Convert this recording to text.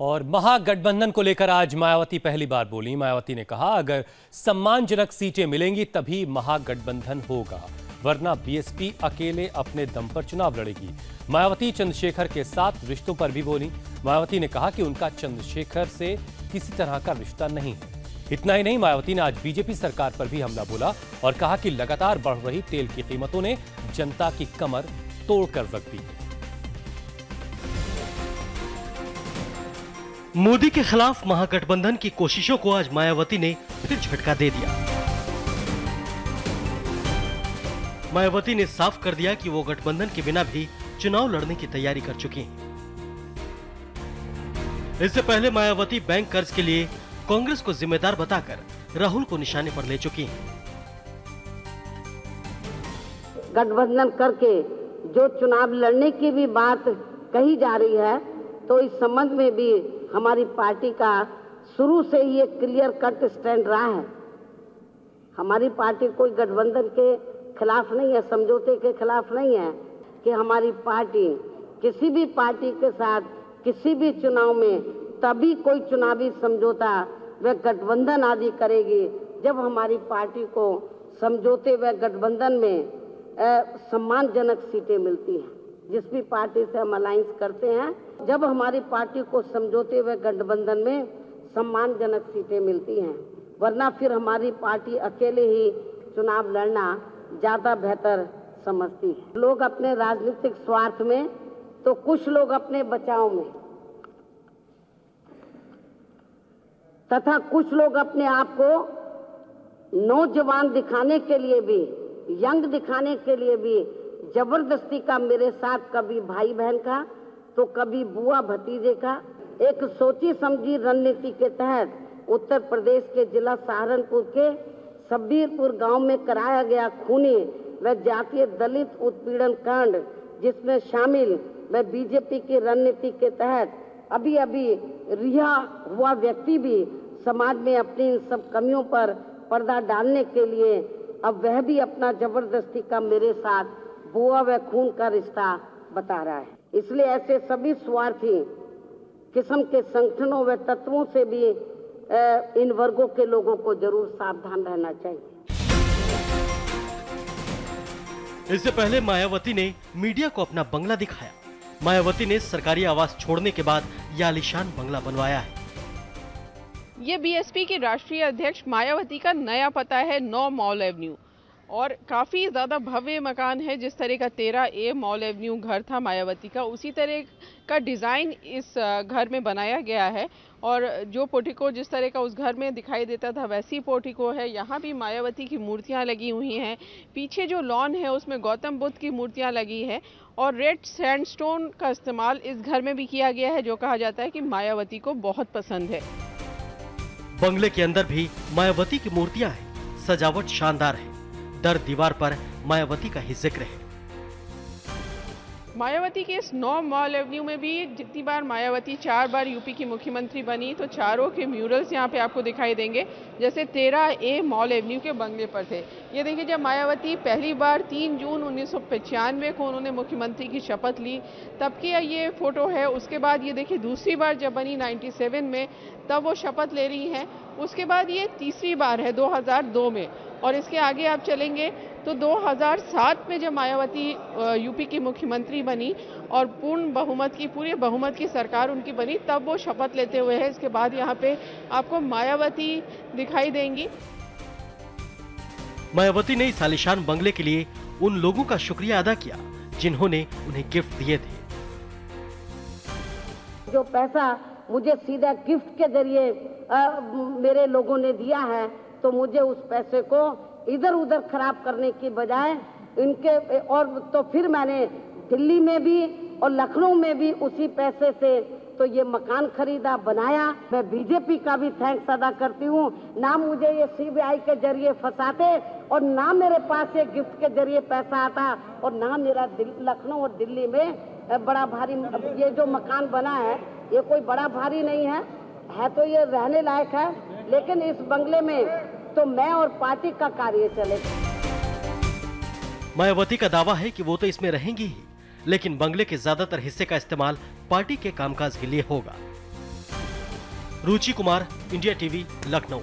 और महागठबंधन को लेकर आज मायावती पहली बार बोली। मायावती ने कहा, अगर सम्मानजनक सीटें मिलेंगी, तभी महागठबंधन होगा, वरना बीएसपी अकेले अपने दम पर चुनाव लड़ेगी। मायावती चंद्रशेखर के साथ रिश्तों पर भी बोली। मायावती ने कहा कि उनका चंद्रशेखर से किसी तरह का रिश्ता नहीं है। इतना ही नहीं, मायावती ने आज बीजेपी सरकार पर भी हमला बोला और कहा कि लगातार बढ़ रही तेल की कीमतों ने जनता की कमर तोड़कर रख दी। है मोदी के खिलाफ महागठबंधन की कोशिशों को आज मायावती ने फिर झटका दे दिया मायावती ने साफ़ कर दिया कि वो गठबंधन के बिना भी चुनाव लड़ने की तैयारी कर चुकी हैं। इससे पहले मायावती बैंक कर्ज के लिए कांग्रेस को जिम्मेदार बताकर राहुल को निशाने पर ले चुकी हैं। गठबंधन करके जो चुनाव लड़ने की भी बात कही जा रही है तो इस संबंध में भी हमारी पार्टी का शुरू से ही एक क्लियर कट स्टैंड रहा है। हमारी पार्टी कोई गठबंधन के खिलाफ नहीं है, समझौते के खिलाफ नहीं है कि हमारी पार्टी किसी भी पार्टी के साथ किसी भी चुनाव में तभी कोई चुनावी समझौता व गठबंधन आदि करेगी जब हमारी पार्टी को समझौते व गठबंधन में सम्मानजनक सीटें मिलती हैं। जिस भी पार्टी से हम अलायंस करते हैं, जब हमारी पार्टी को समझौते हुए गठबंधन में सम्मानजनक सीटें मिलती हैं, वरना फिर हमारी पार्टी अकेले ही चुनाव लड़ना ज़्यादा बेहतर समझती है। लोग अपने राजनीतिक स्वार्थ में तो कुछ लोग अपने बचाव में, तथा कुछ लोग अपने आप को नौजवान दिखाने के लिए भी, यंग दिखाने के लिए भी ज़बरदस्ती का मेरे साथ कभी भाई बहन का तो कभी बुआ भतीजे का। एक सोची समझी रणनीति के तहत उत्तर प्रदेश के जिला सहारनपुर के सब्बीरपुर गाँव में कराया गया खूनी व जातीय दलित उत्पीड़न कांड, जिसमें शामिल व बीजेपी की रणनीति के तहत अभी अभी रिहा हुआ व्यक्ति भी समाज में अपनी इन सब कमियों पर पर्दा डालने के लिए, अब वह भी अपना ज़बरदस्ती का मेरे साथ बुआ व खून का रिश्ता बता रहा है। इसलिए ऐसे सभी स्वार्थी किस्म के संगठनों व तत्वों से भी इन वर्गों के लोगों को ज़रूर सावधान रहना चाहिए। इससे पहले मायावती ने मीडिया को अपना बंगला दिखाया। मायावती ने सरकारी आवास छोड़ने के बाद यह आलिशान बंगला बनवाया है। ये बीएसपी के राष्ट्रीय अध्यक्ष मायावती का नया पता है नौ मॉल एवेन्यू। और काफ़ी ज़्यादा भव्य मकान है जिस तरह का तेरह ए मॉल एवेन्यू घर था मायावती का, उसी तरह का डिज़ाइन इस घर में बनाया गया है। और जो पोटिको जिस तरह का उस घर में दिखाई देता था, वैसी पोटिको है। यहाँ भी मायावती की मूर्तियाँ लगी हुई हैं। पीछे जो लॉन है, उसमें गौतम बुद्ध की मूर्तियाँ लगी है। और रेड सैंडस्टोन का इस्तेमाल इस घर में भी किया गया है, जो कहा जाता है कि मायावती को बहुत पसंद है। बंगले के अंदर भी मायावती की मूर्तियाँ हैं। सजावट शानदार है। दर दीवार पर मायावती का ही ज़िक्र है। मायावती के इस नौ मॉल एवेन्यू में भी जितनी बार मायावती चार बार यूपी की मुख्यमंत्री बनी तो चारों के म्यूरल्स यहाँ पे आपको दिखाई देंगे। जैसे तेरह ए मॉल एवेन्यू के बंगले पर थे। ये देखिए, जब मायावती पहली बार 3 जून उन्नीस को उन्होंने मुख्यमंत्री की शपथ ली, तब की ये फ़ोटो है। उसके बाद ये देखिए, दूसरी बार जब बनी 97 में, तब वो शपथ ले रही हैं। उसके बाद ये तीसरी बार है 2002 में। और इसके आगे आप चलेंगे तो 2007 में जब मायावती यूपी की मुख्यमंत्री बनी और पूर्ण बहुमत की पूरे बहुमत की सरकार उनकी बनी तब वो शपथ लेते हुए है। इसके बाद यहाँ पे आपको मायावती दिखाई देंगी। मायावती ने इस आलिशान बंगले के लिए उन लोगों का शुक्रिया अदा किया जिन्होंने उन्हें गिफ्ट दिए थे। जो पैसा मुझे सीधा गिफ्ट के ज़रिए मेरे लोगों ने दिया है तो मुझे उस पैसे को इधर उधर खराब करने की बजाय इनके, और तो फिर मैंने दिल्ली में भी और लखनऊ में भी उसी पैसे से तो ये मकान खरीदा, बनाया। मैं बीजेपी का भी थैंक्स अदा करती हूँ। ना मुझे ये सीबीआई के ज़रिए फंसाते और ना मेरे पास ये गिफ्ट के ज़रिए पैसा आता और ना मेरा लखनऊ और दिल्ली में बड़ा भारी ये जो मकान बना है, ये कोई बड़ा भारी नहीं है। है तो ये रहने लायक है। लेकिन इस बंगले में तो मैं और पार्टी का कार्य चले मायावती का दावा है कि वो तो इसमें रहेंगी ही, लेकिन बंगले के ज़्यादातर हिस्से का इस्तेमाल पार्टी के कामकाज के लिए होगा। Ruchi Kumar, India TV, Lucknow.